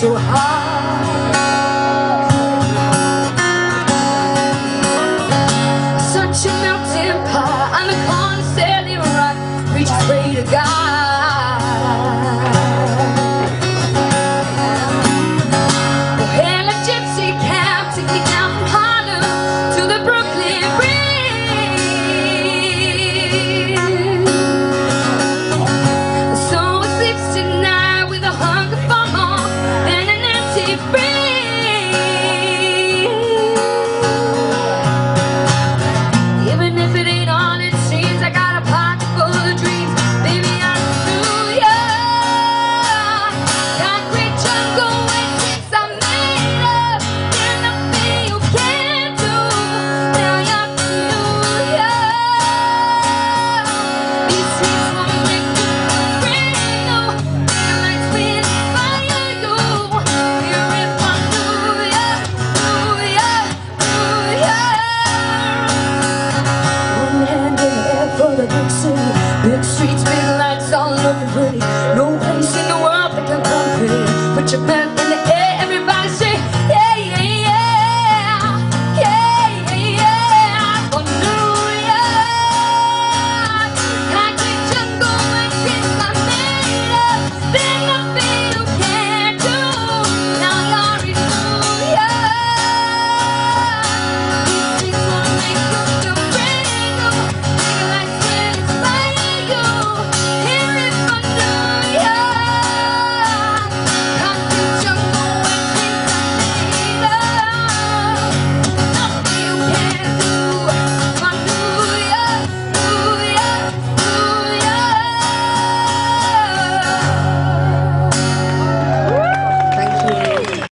so high. Such a melting pot I'm a corner, selling Reach pray to God.